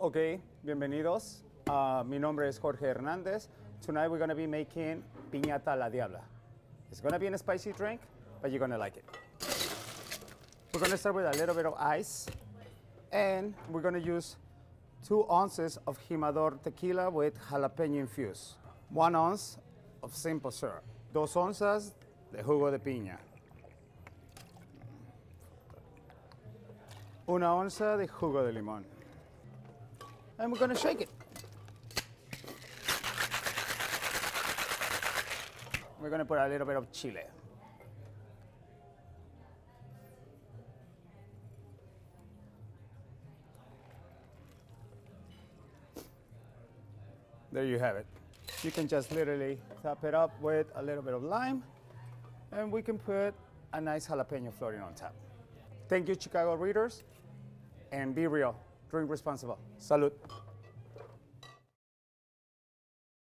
Ok, bienvenidos. Uh, mi nombre es Jorge Hernandez. Tonight we're going to be making piñata la diabla. It's going to be a spicy drink, but you're going to like it. We're going to start with a little bit of ice, and we're going to use two ounces of Jimador tequila with jalapeno infused, one ounce of simple syrup, dos onzas de jugo de piña, una onza de jugo de limón. And we're going to shake it. We're going to put a little bit of chile. There you have it. You can just literally top it up with a little bit of lime, and we can put a nice jalapeno floating on top. Thank you, Chicago readers, and be real, drink responsible. Salud.